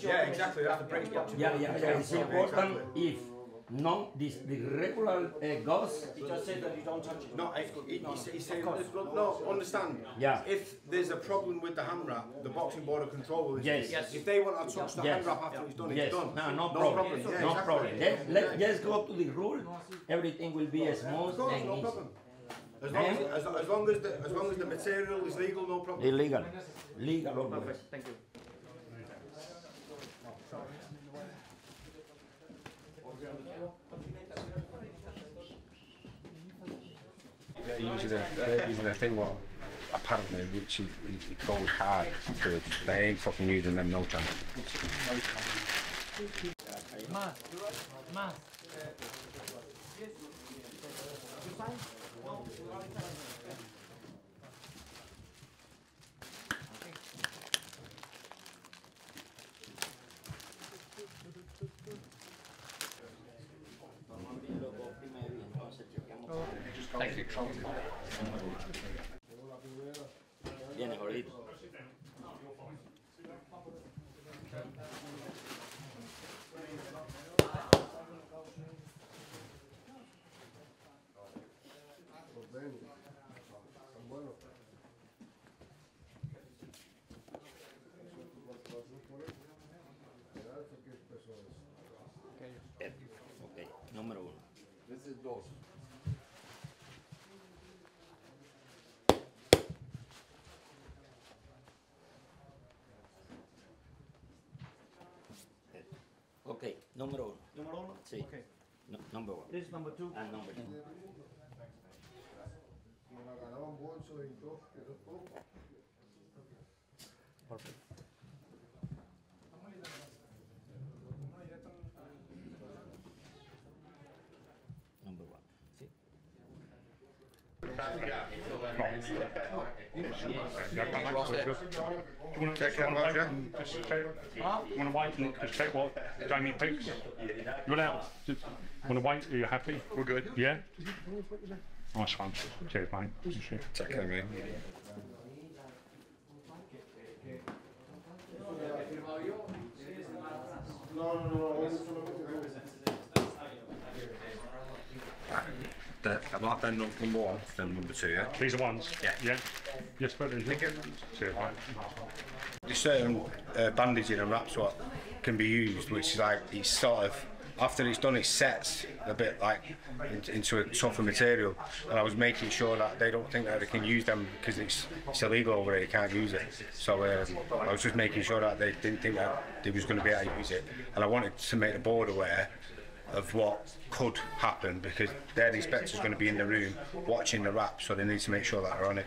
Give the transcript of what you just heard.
Yeah, exactly. That's the British boxing. Yeah, Board yeah, yeah. control. It's important if no this the regular uh, goes. He just said that you don't touch it. No, I- he, he, he's saying, look, no, understand. Yeah. If there's a problem with the hand wrap, the boxing board of control will. Yes. Yes. If they want to touch the Yes. hand wrap after it's done, Yes, it's done. no, no No problem. problem, yeah, no exactly. problem. Let, let, just go to the rule. Everything will be smooth Of course, and no easy. problem. As long as, as, as long as the as long as the material is legal, no problem. Illegal, legal always. Perfect, thank you. They're using a, they're using a thing what apparently which is, is goes hard they ain't fucking using them no chance. Viene gordito. Okay. Número uno. This is dos. Ok, número uno. Número uno? Sí. Okay. No, number one. This is number two. And number two. Number Check out, Roger. Just check. Want to wait and just check what Jamie picks? You're allowed. Just want to wait? Are you happy? We're good. Yeah. Nice one. Cheers, mate. Thank you. Take care, mate. The, about then number one, then number two, yeah? These are ones. Yeah. Yeah. Yes, but Cheers, mate. There's certain uh, bandaging and wraps what can be used, which is like it's sort of after it's done, it sets a bit like in- into a tougher material. And I was making sure that they don't think that they can use them because it's, it's illegal over here. You can't use it. So um, I was just making sure that they didn't think that they was going to be able to use it. And I wanted to make the board aware of what could happen because their inspector's going to be in the room watching the wrap, so they need to make sure that they're on it.